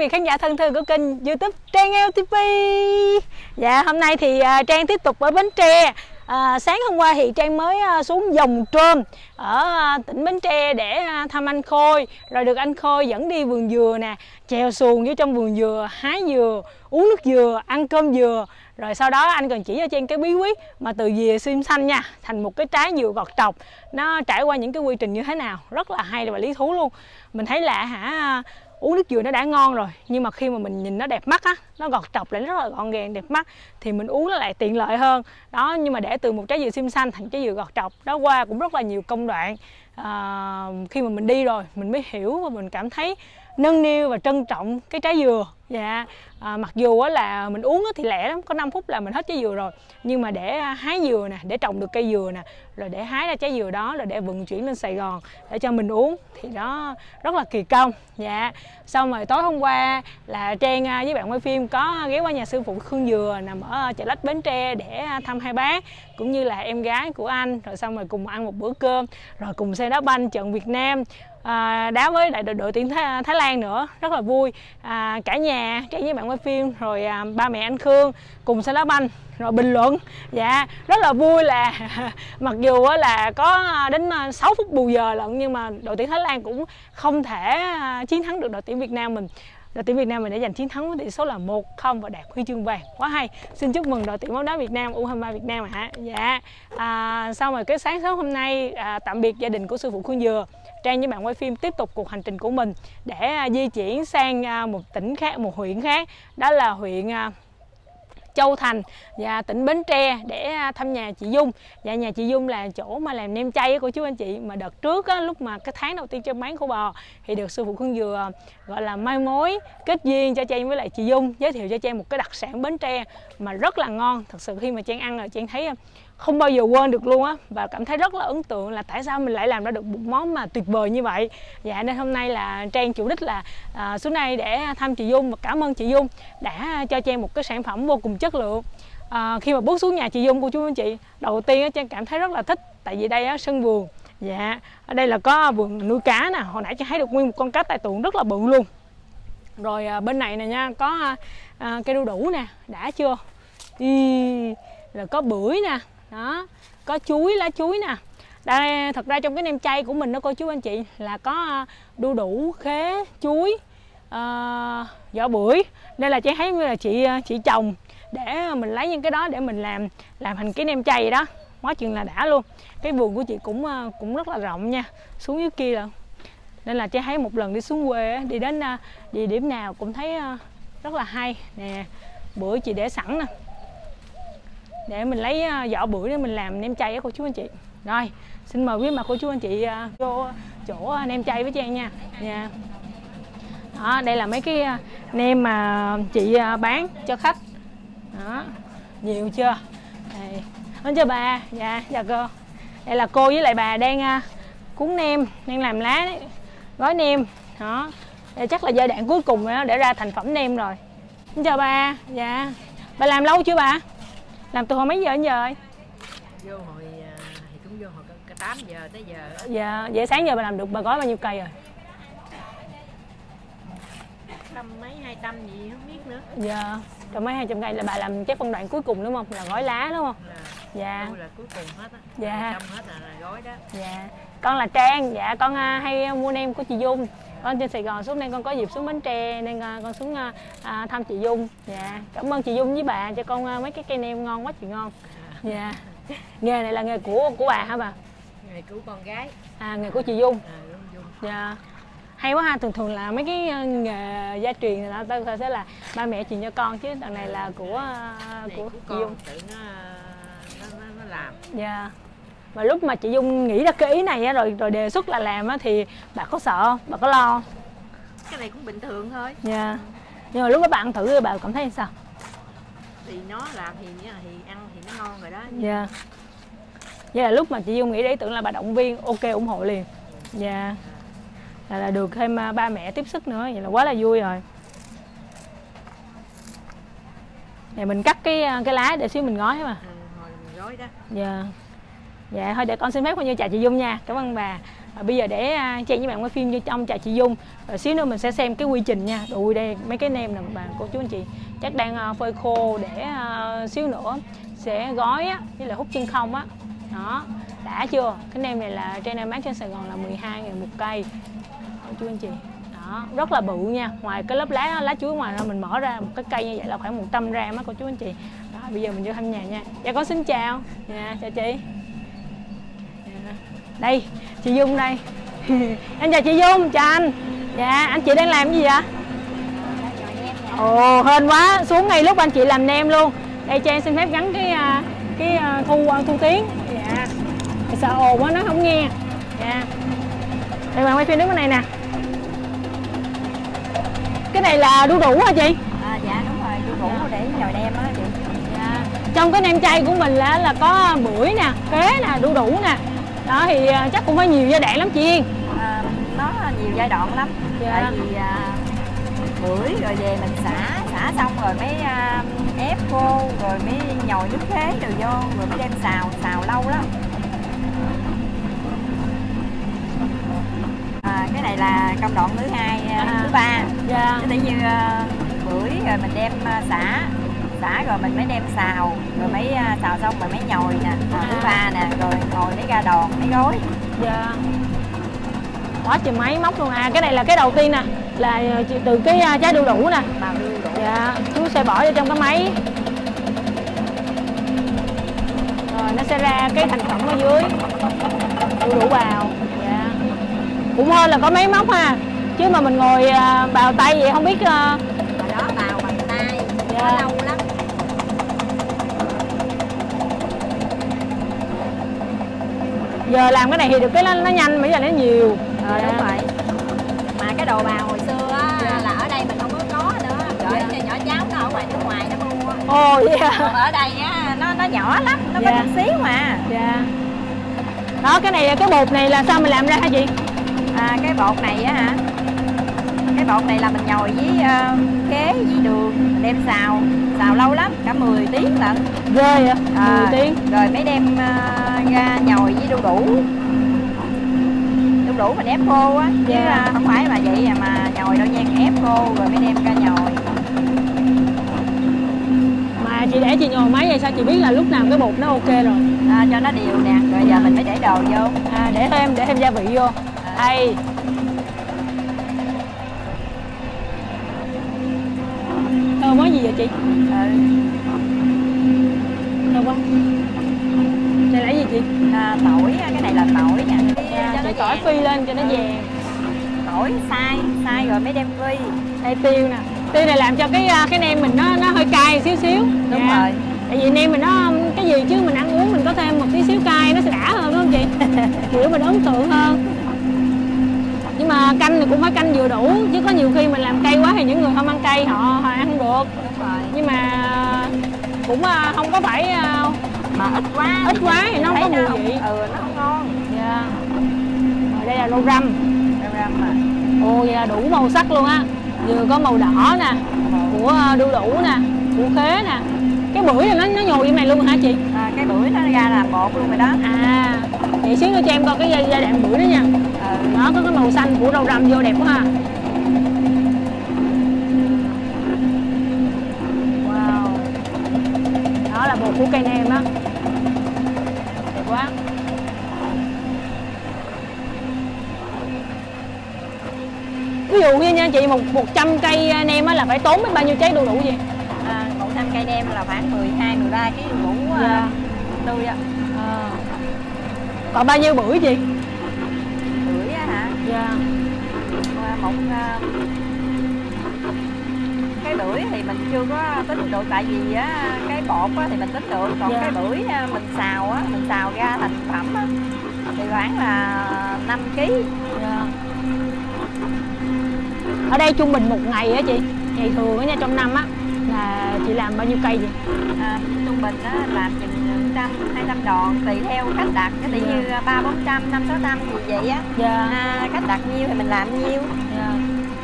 vị khán giả thân thương của kênh youtube Trang LTV Dạ hôm nay thì uh, Trang tiếp tục ở Bến Tre. À, Sáng hôm qua thì Trang mới uh, xuống dòng trôm ở uh, tỉnh Bến Tre để uh, thăm anh Khôi. Rồi được anh Khôi dẫn đi vườn dừa nè Chèo xuồng vô trong vườn dừa, hái dừa, uống nước dừa, ăn cơm dừa. Rồi sau đó anh còn chỉ cho Trang cái bí quyết mà từ dìa sim xanh nha thành một cái trái dừa gọt trọc. Nó trải qua những cái quy trình như thế nào rất là hay và lý thú luôn. Mình thấy là hả uống nước dừa nó đã ngon rồi nhưng mà khi mà mình nhìn nó đẹp mắt á nó gọt trọc lại rất là gọn gàng đẹp mắt thì mình uống nó lại tiện lợi hơn. Đó nhưng mà để từ một trái dừa sim xanh thành trái dừa gọt trọc đó qua cũng rất là nhiều công đoạn. À, khi mà mình đi rồi mình mới hiểu và mình cảm thấy nâng niu và trân trọng cái trái dừa dạ. À, mặc dù á là mình uống á thì lẻ lắm có 5 phút là mình hết trái dừa rồi. Nhưng mà để à, hái dừa nè để trồng được cây dừa nè rồi để hái ra trái dừa đó rồi để vận chuyển lên Sài Gòn để cho mình uống thì đó rất là kỳ công. Dạ. Xong rồi tối hôm qua là Trang à, với bạn quay phim có ghé qua nhà sư phụ Khương Dừa nằm ở chợ lách Bến Tre để à, thăm hai bác cũng như là em gái của anh. Rồi xong rồi cùng ăn một bữa cơm rồi cùng xem đá banh trận Việt Nam à, đá với đại đội, đội tuyển Thái, Thái Lan nữa. Rất là vui. À, cả nhà trang với bạn quay phim rồi à, ba mẹ anh Khương cùng xe đá banh rồi bình luận. Dạ rất là vui là mặc dù là có đến à, 6 phút bù giờ lận nhưng mà đội tuyển Thái Lan cũng không thể à, chiến thắng được đội tuyển Việt Nam mình. Đội tuyển Việt Nam mình đã giành chiến thắng với tỷ số là 1-0 và đạt huy chương vàng. Quá hay. Xin chúc mừng đội tuyển bóng đá Việt Nam U23 Việt Nam hả dạ à, sau rồi cái sáng sớm hôm nay à, tạm biệt gia đình của sư phụ Khương Dừa. Trang với bạn quay phim tiếp tục cuộc hành trình của mình để à, di chuyển sang à, một tỉnh khác, một huyện khác. Đó là huyện à, Châu Thành và tỉnh Bến Tre để thăm nhà chị Dung. Và nhà chị Dung là chỗ mà làm nem chay của chú anh chị. Mà đợt trước á, lúc mà cái tháng đầu tiên cho bán khổ bò thì được sư phụ Khương Dừa gọi là mai mối kết duyên cho Trang với lại chị Dung giới thiệu cho Trang một cái đặc sản Bến Tre mà rất là ngon. Thật sự khi mà Trang ăn rồi Trang thấy không bao giờ quên được luôn á. Và cảm thấy rất là ấn tượng là tại sao mình lại làm ra được một món mà tuyệt vời như vậy. Dạ nên hôm nay là trang chủ đích là à, xuống đây để thăm chị dung và cảm ơn chị dung đã cho trang một cái sản phẩm vô cùng chất lượng. À, khi mà bước xuống nhà chị dung của chú anh chị đầu tiên á trang cảm thấy rất là thích tại vì đây á sân vườn. Dạ ở đây là có vườn nuôi cá nè hồi nãy trang thấy được nguyên một con cá tài tượng rất là bự luôn. Rồi à, bên này nè nha có à, à cây đu đủ nè đã chưa? Ý, là có bưởi nè đó có chuối lá chuối nè. Đây thật ra trong cái nem chay của mình nó cô chú anh chị là có à, đu đủ khế chuối uh, vỏ bưởi. Đây là chị thấy như là chị à, chị trồng để mình lấy những cái đó để mình làm làm thành cái nem chay đó. Quá chừng là đã luôn. Cái vườn của chị cũng cũng rất là rộng nha xuống dưới kia là. Nên là chị thấy một lần đi xuống quê đi đến địa điểm nào cũng thấy rất là hay nè. Bữa chị để sẵn nè để mình lấy à, vỏ bưởi để mình làm nem chay á, cô chú anh chị. Rồi, xin mời quý mặt cô chú anh chị à, vô chỗ à, nem chay với trang nha. Nha đó, đây là mấy cái nem mà chị bán cho khách. Đó, nhiều chưa? Đây đến cho bà. Dạ dạ cô. Đây là cô với lại bà đang cuốn nem, đang làm lá đấy, gói nem. Đó, đây chắc là giai đoạn cuối cùng đó, để ra thành phẩm nem rồi. Xin chào bà dạ. Bà làm lâu chưa bà? Làm từ hồi mấy giờ đến giờ ơi vô hồi à, thì cũng vô hồi cả 8 giờ tới giờ. Dạ vậy sáng giờ bà làm được bà gói bao nhiêu cây rồi? Trăm mấy hai trăm gì không biết nữa. Dạ trăm mấy hai trăm cây là bà làm cái phân đoạn cuối cùng đúng không? Là gói lá đúng không? Là, dạ. tôi là cuối cùng hết á. Dạ. Trăm hết là, là gói đó. Dạ. Con là trang. Dạ con uh, hay mua nem của chị dung con trên Sài Gòn xuống đây con có dịp xuống Bến Tre nên uh, con xuống uh, thăm chị Dung. Dạ cảm ơn chị Dung với bà cho con mấy cái cây nem ngon quá chị ngon. Dạ. Nghề này là nghề của của bà hả bà? Nghề của con gái. À nghề của chị Dung. À, Dung dạ. Hay quá ha thường thường là mấy cái nghề gia truyền này ta sẽ là ba mẹ truyền cho con chứ đằng này là của này của, của con Dung. tự nó nó, nó, nó làm. Dạ và lúc mà chị dung nghĩ ra cái ý này á, rồi rồi đề xuất là làm á, thì bà có sợ không? Bà có lo cái này cũng bình thường thôi. Dạ. Yeah. nhưng mà lúc các bạn thử thì bà cảm thấy sao? Thì nó làm thì thì ăn thì nó ngon rồi đó. Dạ. Yeah. vậy là lúc mà chị dung nghĩ ý tưởng là bà động viên ok ủng hộ liền. Dạ. Yeah. là, là được thêm à, ba mẹ tiếp sức nữa vậy là quá là vui rồi. Này mình cắt cái à, cái lá để xíu mình gói mà ừ, hồi mình gói đó. Dạ. yeah dạ thôi để con xin phép coi như chào chị dung nha. Cảm ơn bà. Và bây giờ để uh, Trang với bạn quay phim như trong trà chị Dung. Rồi xíu nữa mình sẽ xem cái quy trình nha. Ui đây mấy cái nem nè bà cô chú anh chị. Chắc đang uh, phơi khô để uh, xíu nữa sẽ gói á với lại hút chân không á. Đó đã chưa? Cái nem này là trên em bán trên Sài Gòn là 12 ngàn một cây. Cô chú anh chị. Đó rất là bự nha. Ngoài cái lớp lá lá chuối ngoài ra mình mở ra một cái cây như vậy là khoảng 100 gram á cô chú anh chị. Đó bây giờ mình vô thăm nhà nha. Dạ con xin chào. Dạ chào chị đây chị Dung đây. Em chào chị Dung chào anh. Dạ anh chị đang làm gì vậy? Ồ hên quá xuống ngay lúc anh chị làm nem luôn. Đây cho em xin phép gắn cái à, cái à, thu à, thu tiếng. Dạ. Sợ ồn quá nó không nghe. Dạ. Đây bạn quay phim đứng bên này nè. Cái này là đu đủ hả chị? À, dạ đúng rồi, đu đủ để nhồi nem á chị. dạ. trong cái nem chay của mình là là có bưởi nè khế nè đu đủ nè đó thì à, chắc cũng phải nhiều giai đoạn lắm chị Yên À, nó nhiều giai đoạn lắm. Dạ. Tại vì à, bưởi rồi về mình xả, xả xong rồi mới à, ép khô rồi mới nhồi nước khế rồi vô rồi mới đem xào, xào lâu lắm. À, cái này là công đoạn thứ hai, à, thứ ba. dạ tỷ như à, bưởi rồi mình đem à, xả xả rồi mình mới đem xào rồi mới à, xào xong rồi mới nhồi nè. À, thứ À. ba nè rồi ngồi mới ra đòn mới gói dạ. Quá trời máy móc luôn. À cái này là cái đầu tiên nè là à, từ cái à, trái đu đủ nè. Màu đu đủ. Dạ chú sẽ bỏ vô trong cái máy. Rồi nó sẽ ra cái thành phẩm ở dưới. Đu đủ vào. Dạ. Cũng hơn là có máy móc ha chứ mà mình ngồi à, bào tay vậy không biết à, đó bào bằng tay Dạ. lâu lắm giờ làm cái này thì được cái nó, nó nhanh mà giờ nó nhiều. Ờ Dạ. đúng rồi mà cái đồ bào hồi xưa á Dạ. là ở đây mình không có có nữa. Gửi cho nhỏ cháu nó ở ngoài nước ngoài nó mua. Ồ dạ còn ở đây á nó nó nhỏ lắm nó Dạ. có chút xíu mà. Dạ. Đó cái này cái bột này là sao mình làm ra hả chị? À, cái bột này á hả cái bột này là mình nhồi với uh, khế với đường mình đem xào xào lâu lắm cả 10 tiếng lận. Ghê vậy? À, 10 tiếng. rồi mới đem à, ra nhồi với đu đủ. Đu đủ mình ép khô á chứ Dạ. à, không phải là vậy à, mà nhồi đâu nha ép khô rồi mới đem ra nhồi. Mà chị để chị nhồi máy vậy sao chị biết là lúc nào cái bột nó ok rồi? À, cho nó đều nè rồi giờ mình mới để đồ vô. À để thêm để thêm gia vị vô. Đây thơm quá gì vậy chị? Ừ. thơm quá. Đây là gì chị? À, tỏi cái này là tỏi nha. À, cho chị tỏi vàng. phi lên cho nó Ừ. vàng tỏi xay xay rồi mới đem phi. Đây tiêu nè. Tiêu này làm cho cái à, cái nem mình nó nó hơi cay xíu xíu. Đúng Dạ. rồi. Tại vì nem mình nó cái gì chứ mình ăn uống mình có thêm một tí xíu cay nó sẽ đã hơn đúng không chị? Kiểu mình ấn tượng hơn mà canh thì cũng phải canh vừa đủ. Chứ có nhiều khi mình làm cay quá thì những người không ăn cay họ họ ăn không được nhưng mà cũng à, không có phải à, mà ít quá. Ít quá thì nó không có mùi vị. ừ nó không ngon. Dạ. rồi đây là rau răm. Rau răm ồ vậy là đủ màu sắc luôn á. Vừa có màu đỏ nè của à, đu đủ nè của khế nè. Cái bưởi là nó nó nhồi trong này luôn hả chị? À, cái bưởi nó ra làm bột luôn rồi đó. À vậy xíu nữa cho em coi cái giai, đoạn bưởi đó nha. Đó có cái màu xanh của rau răm vô đẹp quá ha. Wow. Đó là bột của cây nem á. Đẹp quá. Ví dụ như nha chị một 100 cây nem á là phải tốn biết bao nhiêu trái đu đủ gì à, một trăm cây đem là khoảng 12 13 kg đu đủ à, tươi à. còn bao nhiêu bưởi chị một à, cái bưởi thì mình chưa có tính được tại vì á cái bột á thì mình tính được còn Dạ. cái bưởi mình xào á mình xào ra thành phẩm á thì khoảng là 5 kg Dạ. ở đây trung bình một ngày á chị ngày thường á nha trong năm á là chị làm bao nhiêu cây vậy à, trung bình á làm chừng hai trăm đòn tùy theo cách đặt. Cái tỷ Dạ. như ba bốn trăm năm sáu trăm gì vậy á. Dạ. À, cách đặt nhiêu thì mình làm nhiêu. Dạ.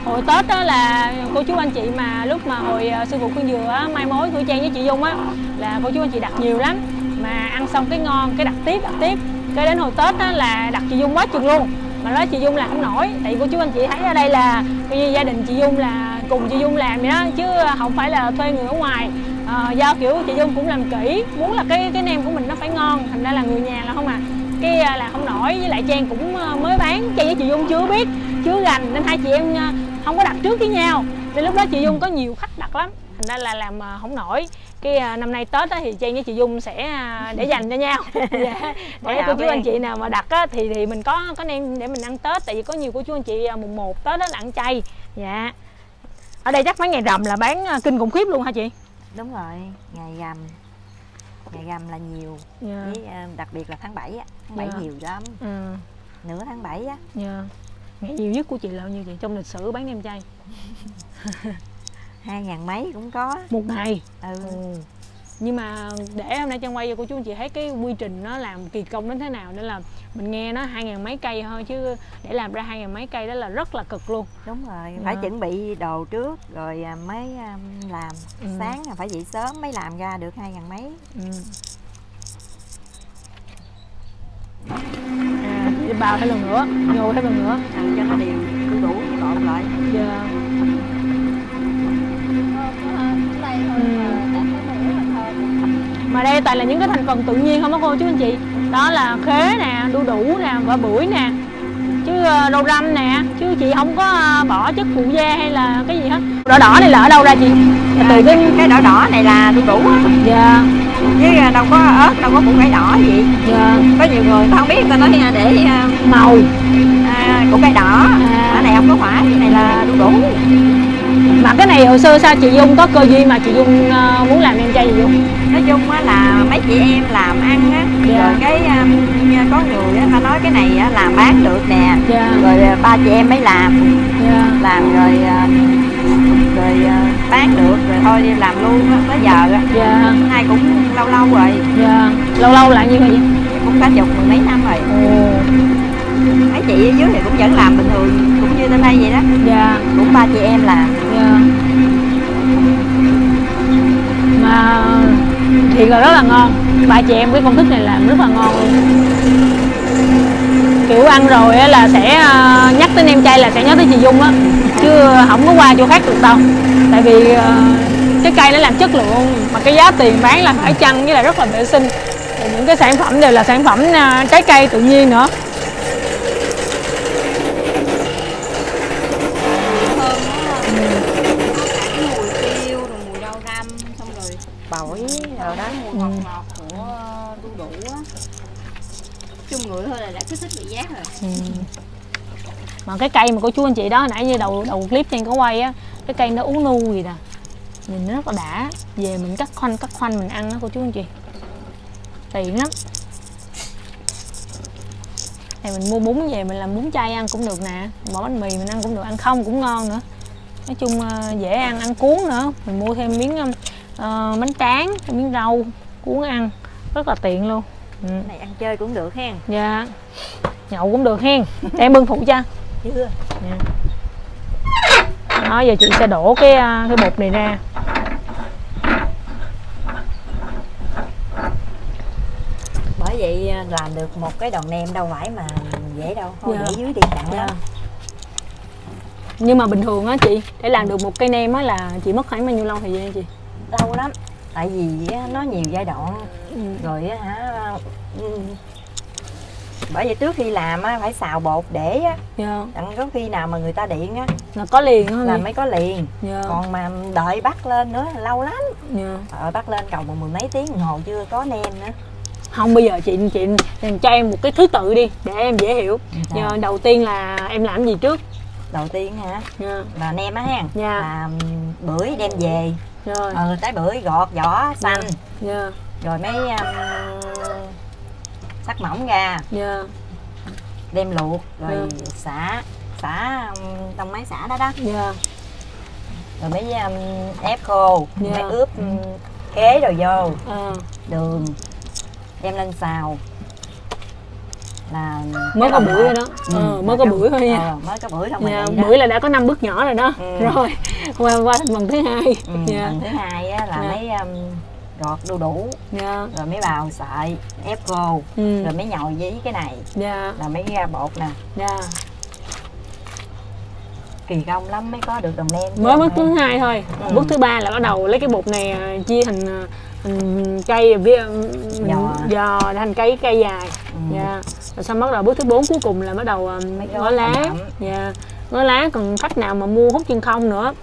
hồi tết á là cô chú anh chị mà lúc mà hồi ờ, sư phụ khuyên dừa á mai mối của trang với chị dung á là cô chú anh chị đặt nhiều lắm. Mà ăn xong cái ngon cái đặt tiếp đặt tiếp. Cái đến hồi tết á là đặt chị dung quá chừng luôn. Mà nói chị dung làm không nổi tại cô chú anh chị thấy ở đây là như gia đình chị dung là cùng chị dung làm vậy đó chứ không phải là thuê người ở ngoài à, do kiểu chị dung cũng làm kỹ muốn là cái cái nem của mình nó phải ngon thành ra là người nhà là không à. Cái à, là không nổi với lại trang cũng à, mới bán. Trang với chị dung chưa biết chưa gành nên hai chị em à, không có đặt trước với nhau. Nên lúc đó chị dung có nhiều khách đặt lắm thành ra là làm không nổi. Cái năm nay tết á, thì trang với chị dung sẽ để dành cho nhau. Dạ. để cô chú anh chị nào mà đặt á, thì thì mình có có nem để mình ăn tết. Tại vì có nhiều cô chú anh chị mùng 1 tết đó là ăn chay. Dạ. Ở đây chắc mấy ngày rằm là bán kinh khủng khiếp luôn hả chị đúng rồi ngày rằm. Ngày rằm là nhiều. Dạ. Với à, đặc biệt là tháng 7 á tháng 7 Dạ. nhiều lắm. Ừ. nửa tháng 7 á. Dạ. Ngày nhiều nhất của chị là bao nhiêu chị? Trong lịch sử bán nem chay. Hai ngàn mấy cũng có. Một ngày. Ừ. Ừ. nhưng mà để hôm nay trang quay cho cô chú anh chị thấy cái quy trình nó làm kỳ công đến thế nào nên là mình nghe nó hai ngàn mấy cây thôi chứ để làm ra hai ngàn mấy cây đó là rất là cực luôn đúng rồi Dạ. phải chuẩn bị đồ trước rồi à, mới à, làm Ừ. sáng là phải dậy sớm mới làm ra được hai ngàn mấy ừ. à bào thêm lần nữa nhồi thêm lần nữa ừ, cho nó đều đủ bột lại giờ đây toàn là những cái thành phần tự nhiên không có cô chú anh chị? Đó là khế nè đu đủ nè và bưởi nè chứ ờ, rau răm nè chứ chị không có ờ, bỏ chất phụ gia hay là cái gì hết. Đỏ đỏ này là ở đâu ra chị? Là từ cái cái đỏ đỏ này là đu đủ á. Dạ. Chứ à, đâu có ớt đâu có củ cải đỏ gì. Dạ. Có nhiều người ta không biết ta nói để màu. à, củ cải đỏ À. cái này không có phải cái này là đu đủ. Mà cái này hồi xưa sao chị dung có cơ duyên mà chị dung ờ, muốn làm nem chay gì dung chung á là mấy chị em làm ăn á Dạ. rồi cái um, có người á ta nói cái này á làm bán được nè. Dạ. Rồi à, ba chị em mới làm. Dạ. Làm rồi à, rồi à, bán được rồi thôi đi làm luôn á tới giờ á. Dạ. Hai cũng lâu lâu rồi. Dạ. Lâu lâu lại như vậy? Cũng cả chục mười mấy năm rồi. Ồ. Mấy chị ở dưới thì cũng vẫn làm bình thường cũng như trên đây vậy đó. Dạ. Cũng ba chị em làm. Dạ. mà thiệt là rất là ngon. Bà chị em cái công thức này làm rất là ngon luôn. Kiểu ăn rồi là sẽ à, nhắc tới nem chay là sẽ nhớ tới chị Dung á. Chứ không có qua chỗ khác được đâu. Tại vì à, cái cây nó làm chất lượng, mà cái giá tiền bán là phải chăng với là rất là vệ sinh. Những cái sản phẩm đều là sản phẩm à, trái cây tự nhiên nữa thơm nó có cả cái mùi tiêu rồi mùi rau răm xong rồi bổi rồi đó mùi ngọt ngọt của đu đủ á chung ngửi thôi là đã kích thích vị giác rồi Ừ. mà cái cây mà cô chú anh chị đó nãy như đầu đầu clip trên có quay á cái cây nó ú nu gì nè. Nhìn nó rất là đã. Về mình cắt khoanh cắt khoanh mình ăn á cô chú anh chị. Tiện lắm. Này mình mua bún về mình làm bún chay ăn cũng được nè. Bỏ bánh mì mình ăn cũng được ăn không cũng ngon nữa. Nói chung ờ, dễ ăn ăn cuốn nữa. Mình mua thêm miếng ờ, bánh tráng miếng rau cuốn ăn. Rất là tiện luôn. Ừ. cái này ăn chơi cũng được hen. Dạ nhậu cũng được hen. Em bưng phụ cho. Chưa. Đó giờ chị sẽ đổ cái à, cái bột này ra. Bởi vậy à, làm được một cái đòn nem đâu phải mà dễ đâu. Thôi Dạ. để dưới đi nặng Dạ. lắm nhưng mà bình thường á chị để làm được một cây nem á là chị mất khoảng bao nhiêu lâu thời gian chị? Lâu lắm. Tại vì nó nhiều giai đoạn. Ừ. rồi á hả. Bởi vậy trước khi làm á phải xào bột để á dạ. đặng có khi nào mà người ta điện á là có liền không là mới có liền. Dạ. Còn mà đợi bắt lên nữa là lâu lắm. Dạ. Đợi bắt lên cầu một mười mấy tiếng đồng hồ chưa có nem nữa. Không bây giờ chị chị cho em một cái thứ tự đi để em dễ hiểu. Dạ. Giờ đầu tiên là em làm gì trước? Đầu tiên hả? Dạ. Là nem á ha Dạ. là bưởi đem về. Rồi. Ừ trái bưởi gọt vỏ xanh. Dạ. Rồi mới um, sắc mỏng ra. Dạ. Đem luộc rồi Ừ. xả xả um, trong máy xả đó đó. Dạ. Rồi mới um, ép khô Dạ. mới ướp um, khế rồi vô. À, đường đem lên xào. Là mới có bưởi rồi đó. Ừ, ờ, mới có bưởi thôi nha. Ờ, mới có bưởi dạ, vậy đó. bưởi là đã có năm bước nhỏ rồi đó. Ừ. rồi qua qua thành phần thứ hai. Ừ, dạ. phần thứ hai á, là Dạ. mấy um, gọt đu đủ dạ. Rồi mới bào sợi ép vô. Ừ. Rồi mới nhồi với cái này. Dạ. Là mới ra bột nè. Dạ. Kỳ công lắm mới có được đồng đen mới bước thứ hai thôi. Ừ. bước thứ ba là bắt đầu lấy cái bột này à, chia thành à, thành cây với Giò. giò thành cây cây dài. Ừ. dạ. Rồi xong bắt đầu bước thứ bốn cuối cùng là bắt đầu à, gói lá. dạ. Gói lá còn khách nào mà mua hút chân không nữa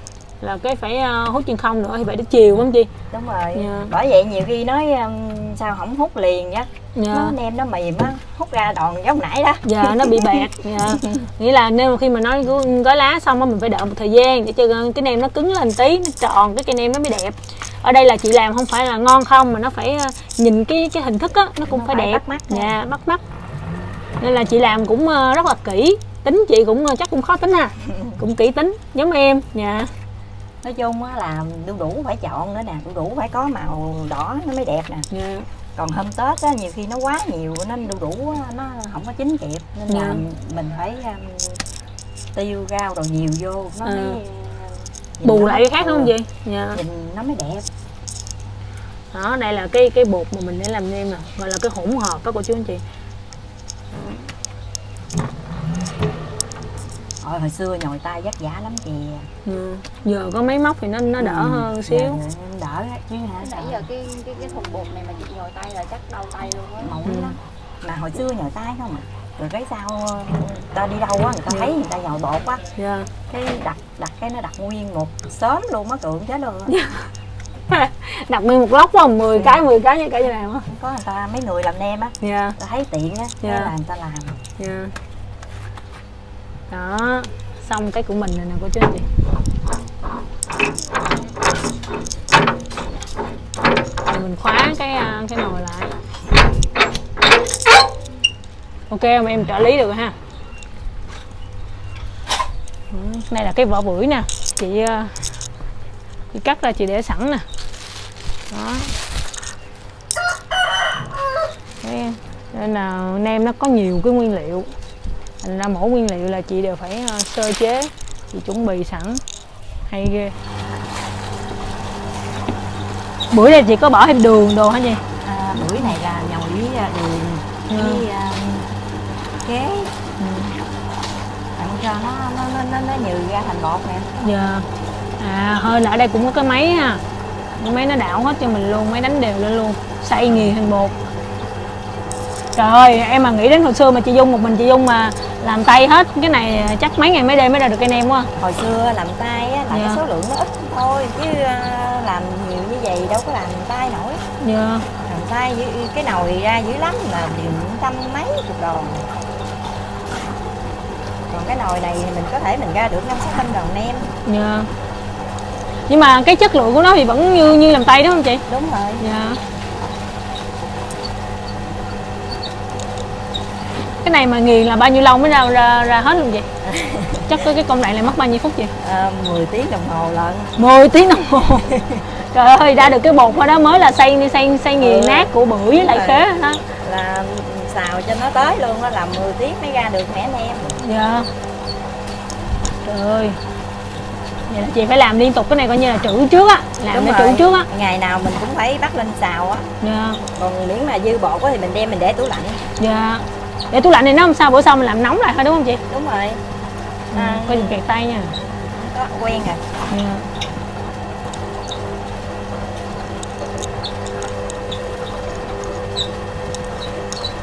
là cái phải à, hút chân không nữa thì phải đến chiều không chị? Đúng rồi. Dạ. bởi vậy nhiều khi nói sao không hút liền á dạ. Nó nem nó mềm á hút ra đòn giống nãy đó. Dạ nó bị bẹt dạ. nghĩa là nếu khi mà nói gói lá xong á mình phải đợi một thời gian để cho cái nem nó cứng lên tí nó tròn cái cây nem nó mới đẹp. Ở đây là chị làm không phải là ngon không mà nó phải ờ, nhìn cái cái hình thức á nó cũng Nó phải phải đẹp. bắt mắt dạ bắt mắt. Nên là chị làm cũng ờ, rất là kỹ. Tính chị cũng ờ, chắc cũng khó tính ha. Cũng kỹ tính giống em dạ nói chung á là đu đủ phải chọn nữa nè đu đủ phải có màu đỏ nó mới đẹp nè. Dạ. Còn hôm tết á nhiều khi nó quá nhiều nên đu đủ á, nó không có chín kịp nên là Dạ. mình phải um, tiêu rau rồi nhiều vô nó À. mới bù lại cái khác không chị? Dạ. nhìn nó mới đẹp. Đó đây là cái cái bột mà mình để làm nem nè gọi là cái hỗn hợp đó cô chú anh chị Ôi, hồi xưa nhồi tay vất vả lắm kìa. Ừ. giờ có máy móc thì nó nó đỡ Ừ, hơn xíu. Dạ, đỡ chứ hả nãy giờ cái cái cái thùng bột này mà chị nhồi tay là chắc đau tay luôn á. Mỏng Ừ. lắm. Mà hồi xưa nhồi tay không à. Rồi cái sau ta đi đâu á người ta Dạ. thấy người ta nhồi bột á dạ. Cái đặt đặt cái nó đặt nguyên một xóm luôn á tượng chết luôn á. Đặt nguyên một lốc quá 10 cái 10 cái như cả như nào á. Có người ta mấy người làm nem á. Dạ. Ta thấy tiện á Dạ. yeah. là người ta làm. Dạ đó, xong cái của mình rồi nè, cô chú anh chị. Rồi mình khóa cái à, cái nồi lại. Ok mà em? Trợ lý được rồi ha. Này đây là cái vỏ bưởi nè. Chị à, chị cắt ra chị để sẵn nè. Đó. Nên là nem nó có nhiều cái nguyên liệu thành ra mỗi nguyên liệu là chị đều phải ờ, sơ chế chị chuẩn bị sẵn. Hay ghê. Bữa nay chị có bỏ thêm đường đồ hả chị? À, bưởi này là nhồi với à, đường. Ừ. với à, kế đặng cho nó nó nó nó, nhừ ra thành bột nè. Giờ à hơi là ở đây cũng có cái máy ha. Máy nó đảo hết cho mình luôn máy đánh đều lên luôn. Xay nghiền thành bột. Trời ơi em mà nghĩ đến hồi xưa mà chị dung một mình chị dung mà làm tay hết cái này chắc mấy ngày mấy đêm mới ra được cây nem quá hồi xưa làm tay á là Dạ. cái số lượng nó ít thôi chứ à, làm nhiều như vậy đâu có làm tay nổi giờ làm tay cái nồi ra dữ lắm là chừng trăm mấy chục đồng còn cái nồi này thì mình có thể mình ra được năm sáu trăm đồng nem Dạ. Nhưng mà cái chất lượng của nó thì vẫn như như làm tay đúng không chị? đúng rồi Dạ. Này mà nghiền là bao nhiêu lâu mới ra ra, ra hết luôn chị? Chắc cái cái công đoạn này mất bao nhiêu phút chị? à, 10 tiếng đồng hồ lận 10 tiếng đồng hồ. Trời ơi, ra được cái bột đó mới là xay đi xay xay nghiền Ừ. nát của bưởi với lại khế ha. là xào cho nó tới luôn á làm 10 tiếng mới ra được mẻ nem Dạ. Trời ơi. Vậy là chị phải làm liên tục cái này coi như là trữ trước á, làm Đúng để rồi. trữ trước á. ngày nào mình cũng phải bắt lên xào á Dạ. còn miễn mà dư bột á thì mình đem mình để tủ lạnh Dạ. Để tủ lạnh này nó không sao bữa sau mình làm nóng lại thôi đúng không chị? đúng rồi à, Coi chừng kẹt tay nha. có quen rồi Dạ.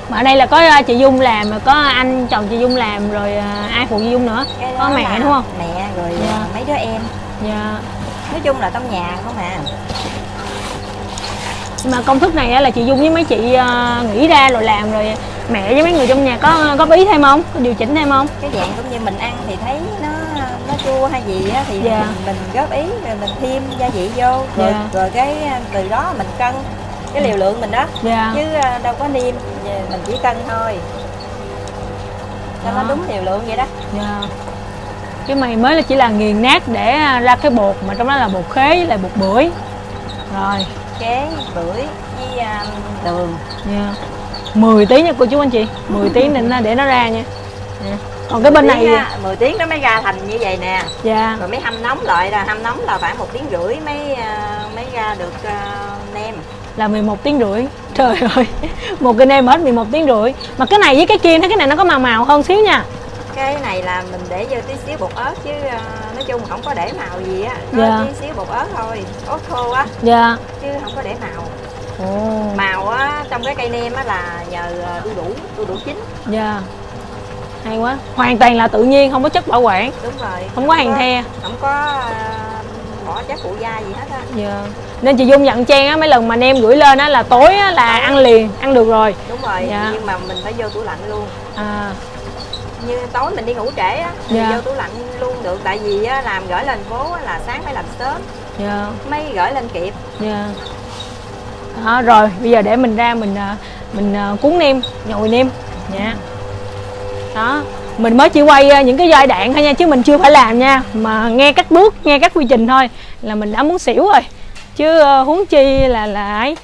Mà ở đây là có ờ, chị Dung làm, rồi có anh chồng chị Dung làm, rồi ờ, ai phụ chị Dung nữa? Cái Có mẹ đúng không? mẹ rồi Dạ. à, mấy đứa em Dạ. nói chung là trong nhà không à Nhưng mà công thức này á là chị Dung với mấy chị nghĩ ra rồi làm rồi mẹ với mấy người trong nhà có góp ý thêm không? Có điều chỉnh thêm không? cái dạng cũng như mình ăn thì thấy nó nó chua hay gì á thì Dạ. mình, mình góp ý rồi mình thêm gia vị vô rồi Dạ. rồi cái à, từ đó mình cân cái liều lượng mình đó Dạ. chứ à, đâu có niêm mình chỉ cân thôi cho nó đúng liều lượng vậy đó Dạ. Cái mày mới là chỉ là nghiền nát để ờ, ra cái bột mà trong đó là bột khế với lại bột bưởi. Rồi. kế bưởi với à, đường Dạ. 10 tiếng nha cô chú anh chị. 10 tiếng để nó để nó ra nha. Dạ. còn cái bên này á, 10 tiếng nó mới ra thành như vậy nè. Dạ. Rồi mới hâm nóng lại là hâm nóng là khoảng một tiếng rưỡi mới à, mới ra được à, nem. Là 11 tiếng rưỡi. Trời ơi. Một cái nem hết 11 tiếng rưỡi. Mà cái này với cái kia cái này nó có màu màu hơn xíu nha. Cái này là mình để vô tí xíu bột ớt chứ ờ, nói chung không có để màu gì á. Có Dạ. tí xíu bột ớt thôi. Ớt khô á. Dạ. Chứ không có để màu ồ. Màu á trong cái cây nem á là nhờ ờ, đu đủ đu đủ chín. Dạ. Hay quá. Hoàn toàn là tự nhiên không có chất bảo quản. Đúng rồi. Không có hàng the. không có ờ, bỏ chất phụ gia gì hết á. Dạ. Nên chị dung nhận trang á mấy lần mà nem gửi lên á là tối á là ăn liền ăn được rồi. Đúng rồi Dạ. nhưng mà mình phải vô tủ lạnh luôn. À. Như tối mình đi ngủ trễ á thì Dạ. vô tủ lạnh luôn được. Tại vì á, làm gửi lên phố á, là sáng phải làm sớm. Dạ. Mới gửi lên kịp. Dạ đó, rồi, bây giờ để mình ra mình à, mình à, cuốn nem, nhồi nem. Nha đó, mình mới chỉ quay à, những cái giai đoạn thôi nha, chứ mình chưa phải làm nha, mà nghe các bước, nghe các quy trình thôi là mình đã muốn xỉu rồi. Chứ ờ, huống chi là là ấy.